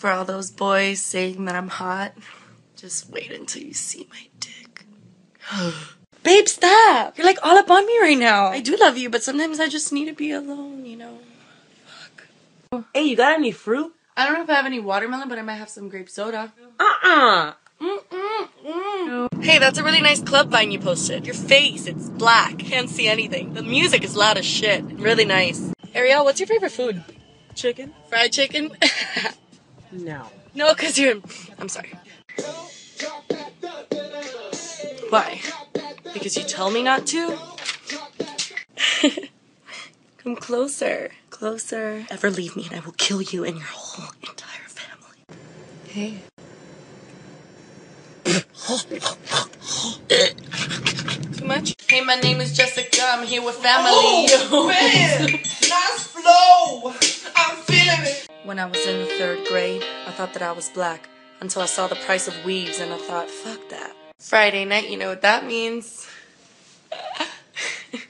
For all those boys saying that I'm hot, just wait until you see my dick. Babe, stop! You're like all up on me right now. I do love you, but sometimes I just need to be alone, you know? Fuck. Hey, you got any fruit? I don't know if I have any watermelon, but I might have some grape soda. Uh-uh. Hey, that's a really nice club vine you posted. Your face, it's black. Can't see anything. The music is loud as shit. Really nice. Ariel, what's your favorite food? Chicken? Fried chicken? No. no, because you're. I'm sorry. Why? Because you tell me not to? Come closer. Closer. Ever leave me and I will kill you and your whole entire family. Hey. Too much? Hey, my name is Jessica. I'm here with family. Oh, man, nice flow. I'm feeling it. When I was in the third grade, I thought that I was black until I saw the price of weaves and I thought, fuck that. Friday night, you know what that means? it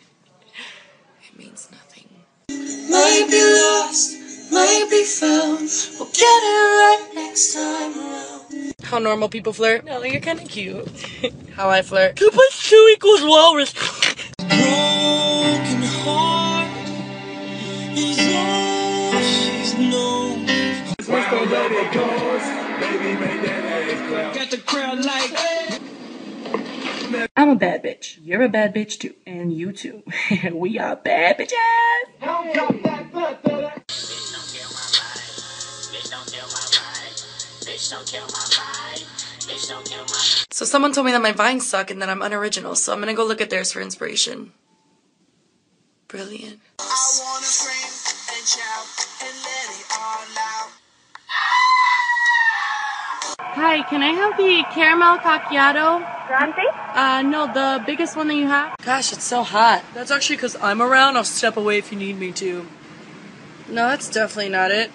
means nothing. Might be lost, might be found. We'll get it right next time around. How normal people flirt? No, you're kind of cute. How I flirt? Two plus two equals walrus. Got the crowd like. I'm a bad bitch. You're a bad bitch too. And you too. we are bad bitches. So someone told me that my vines suck and that I'm unoriginal, so I'm gonna go look at theirs for inspiration. Brilliant. Hi, can I have the caramel macchiato? Grande? Uh, no, the biggest one that you have. Gosh, it's so hot. That's actually because I'm around. I'll step away if you need me to. No, that's definitely not it.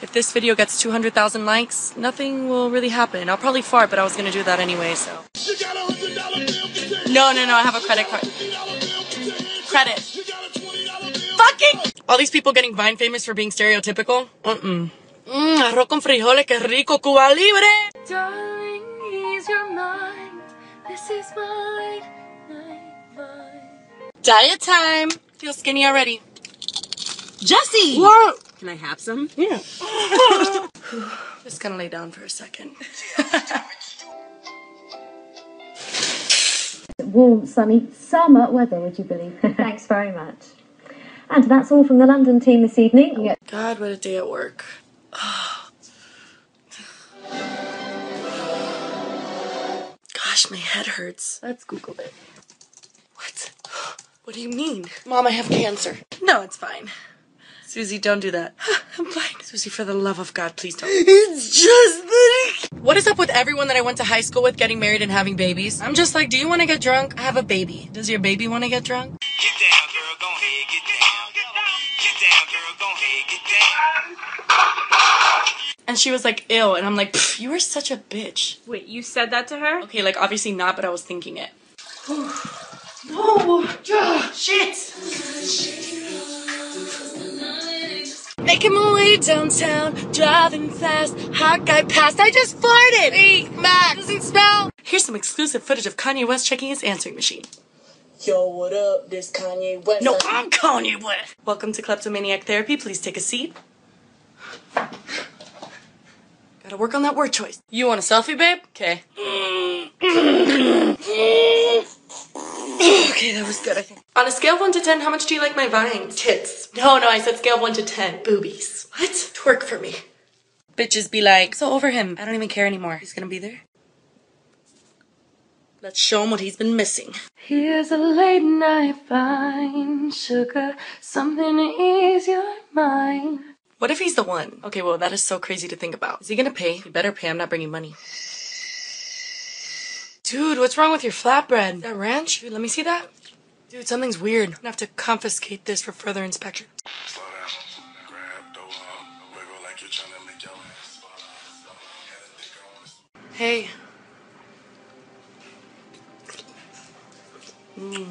If this video gets 200,000 likes, nothing will really happen. I'll probably fart, but I was gonna do that anyway, so. No, no, no, I have a credit card. Credit. Fucking! All these people getting Vine famous for being stereotypical? Mm-mm. Mmm, arroz con frijoles, que rico, Cuba Libre! Darling, ease your mind. This is my night vibe. Diet time! Feel skinny already. Jessi! What? Can I have some? Yeah. Just gonna lay down for a second. Warm, sunny summer weather, would you believe? Thanks very much. And that's all from the London team this evening. God, what a day at work. Gosh, my head hurts. Let's Google it. What? What do you mean? Mom, I have cancer. No, it's fine. Susie, don't do that. I'm blind. Susie, for the love of God, please don't. It's just that What is up with everyone that I went to high school with getting married and having babies? I'm just like, do you want to get drunk? I have a baby. Does your baby want to get drunk? Get down, girl, go ahead, get down. Get down, girl, go ahead, get down. And she was like, ill. And I'm like, you are such a bitch. Wait, you said that to her? Okay, like obviously not, but I was thinking it. No, ah, shit. Making my way downtown, driving fast, hot guy passed. I just farted. Hey, Max, doesn't smell. Here's some exclusive footage of Kanye West checking his answering machine. Yo, what up? This Kanye West. No, I'm Kanye West. Welcome to Kleptomaniac Therapy. Please take a seat. Gotta work on that word choice. You want a selfie, babe? Okay. okay, that was good, I think. On a scale of 1 to 10, how much do you like my vines? Tits. No, no, I said scale of 1 to 10. Boobies. What? Twerk for me. Bitches be like, so over him. I don't even care anymore. He's gonna be there. Let's show him what he's been missing. Here's a late night fine sugar, something to ease your mind. What if he's the one? Okay, well, that is so crazy to think about. Is he gonna pay? He better pay. I'm not bringing money. Dude, what's wrong with your flatbread? Is that ranch? Dude, let me see that. Dude, something's weird. I'm gonna have to confiscate this for further inspection. Slow down, grab, throw up, wiggle like you're trying to make your ass fall out. Had a thick on this. Hey. Mm.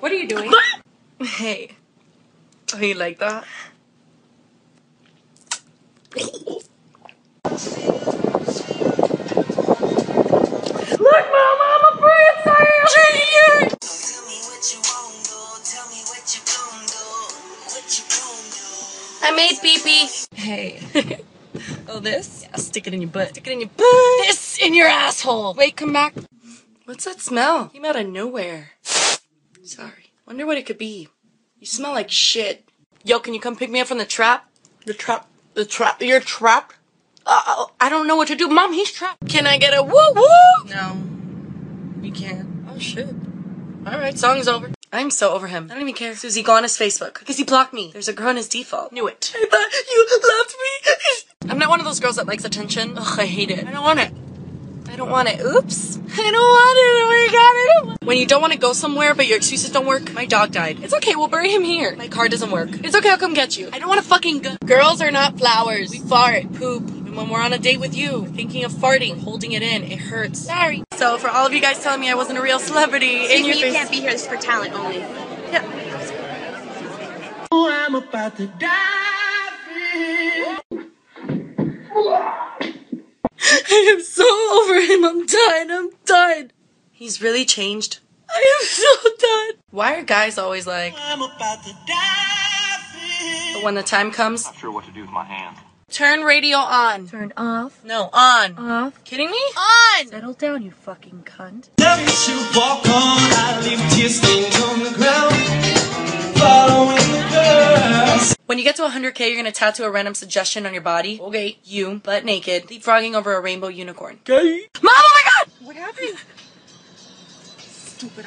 What are you doing? Hey. Oh, you like that? Look, Mom, I'm a prince. I am. Tell me what you want, do. Tell me what you gon' do. What you gon' do. I made pee pee. Hey. oh, this? Yeah, stick it in your butt. Stick it in your butt. This in your asshole. Wait, come back. What's that smell? Came out of nowhere. Sorry. Wonder what it could be. You smell like shit. Yo, can you come pick me up from the trap? The trap. The trap. You're trapped? Uh, I don't know what to do. Mom, he's trapped. Can I get a woo woo? No. You can't. Oh, shit. Alright, song's over. I'm so over him. I don't even care. Susie, go on his Facebook. Because he blocked me. There's a girl on his default. Knew it. I thought you loved me. I'm not one of those girls that likes attention. Ugh, I hate it. I don't want it. I don't want it. Oops. I don't want it. Oh my god, I don't want When you don't want to go somewhere but your excuses don't work, my dog died. It's okay, we'll bury him here. My car doesn't work. It's okay, I'll come get you. I don't want to fucking go. Girls are not flowers. We fart, poop. Even when we're on a date with you, thinking of farting, holding it in, it hurts. Sorry. So for all of you guys telling me I wasn't a real celebrity, in your you face- can't be here. This is for talent only. Yeah. Oh, I am about to die. I am so over him. I'm done. I'm done. He's really changed. I am so done. Why are guys always like, I'm about to die. but when the time comes, I'm Not sure what to do with my hand. Turn radio on. Turned off, No, on. off. Kidding me? On! Settle down, you fucking cunt. Let you walk on. I leave tear stains on the ground. Following the girls. When you get to 100k, you're gonna tattoo a random suggestion on your body. Okay, you, butt naked, leapfrogging over a rainbow unicorn. Okay. Mom, oh my god! What happened? Stupid.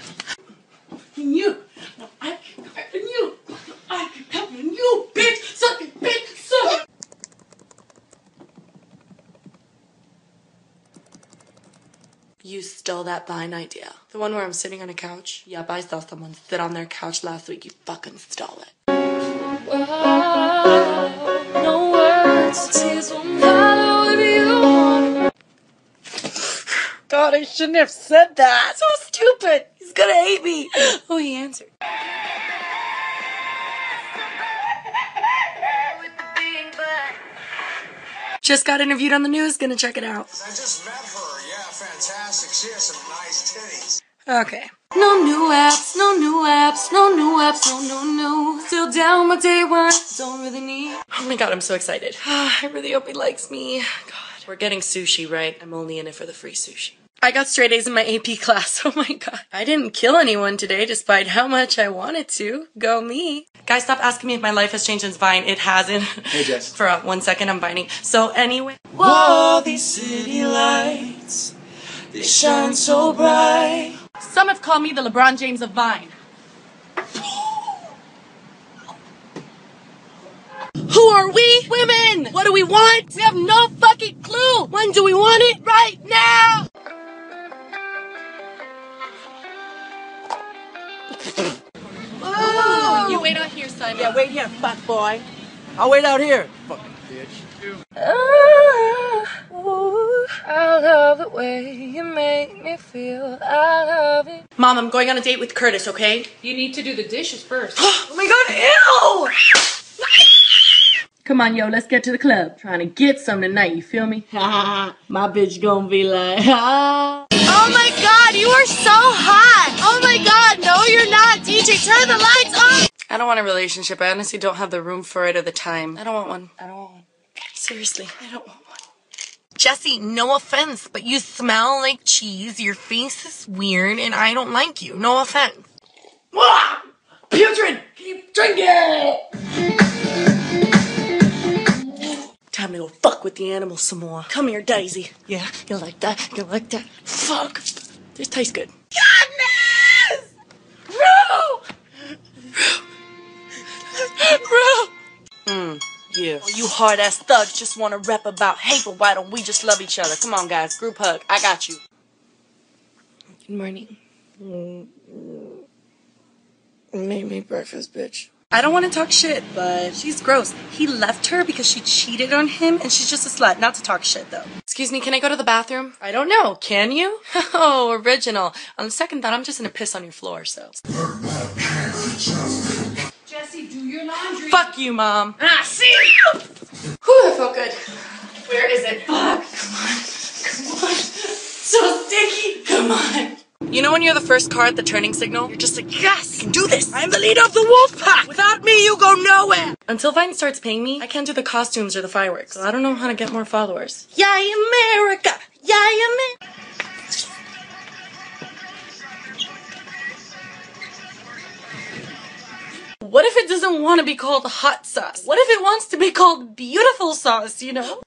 You. No, I can help you. I can help you, bitch. Suck bitch. Suck it. You stole that Vine idea. The one where I'm sitting on a couch? Yep, I saw someone sit on their couch last week. You fucking stole it. No words, tears won't follow you. God, I shouldn't have said that. So stupid. He's gonna hate me. Oh, he answered. Just got interviewed on the news. Gonna check it out. Fantastic. She has some nice titties. Okay. No new apps, no new apps, no new apps, no, no, no. Still down my day one. Don't really need. Oh my god, I'm so excited. I really hope he likes me. God. We're getting sushi, right? I'm only in it for the free sushi. I got straight A's in my AP class. Oh my god. I didn't kill anyone today despite how much I wanted to. Go me. Guys, stop asking me if my life has changed since Vine. It hasn't. Hey, Jess. for uh, one second, I'm Vining. So, anyway. Whoa, these city lights. They shine so bright. Some have called me the LeBron James of Vine. Who are we? Women! What do we want? We have no fucking clue! When do we want it? Right now! Oh, you wait out here, Simon. Yeah, wait here, fuck boy. I'll wait out here. Fucking bitch. Uh, I love the way you make me feel. I love it. Mom, I'm going on a date with Curtis, okay? You need to do the dishes first. Oh my god, ew! Come on, yo, let's get to the club. Trying to get some tonight, you feel me? My bitch gonna be like, ah. Oh my god, you are so hot! Oh my god, no you're not! DJ, turn the lights on! I don't want a relationship. I honestly don't have the room for it or the time. I don't want one. I don't want one. Seriously, I don't want one. Jessi, no offense, but you smell like cheese, your face is weird, and I don't like you. No offense. Wah! Putrid! Keep drinking! Time to go fuck with the animals some more. Come here, Daisy. Yeah, you like that? You like that? Fuck. This tastes good. Goodness! Yeah. Oh, you hard ass thugs just want to rap about hate, but why don't we just love each other? Come on, guys. Group hug. I got you. Good morning. Mm-hmm. Make me breakfast, bitch. I don't want to talk shit, but she's gross. He left her because she cheated on him, and she's just a slut. Not to talk shit, though. Excuse me, can I go to the bathroom? I don't know. Can you? Oh, original. On the second thought, I'm just gonna piss on your floor, so dream. Fuck you, Mom. Ah, see? Whew, that felt good. Where is it? Fuck. Come on. Come on. So sticky. Come on. You know when you're the first car at the turning signal? You're just like, yes, do this. I'm the leader of the wolf pack. Without me, you go nowhere. Until Vine starts paying me, I can't do the costumes or the fireworks. So I don't know how to get more followers. Yay, America! Yay, America! What if it doesn't want to be called hot sauce? What if it wants to be called beautiful sauce, you know?